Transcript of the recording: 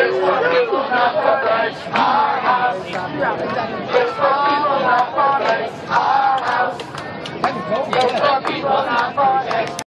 It's for people, not for race. Our house. It's for people,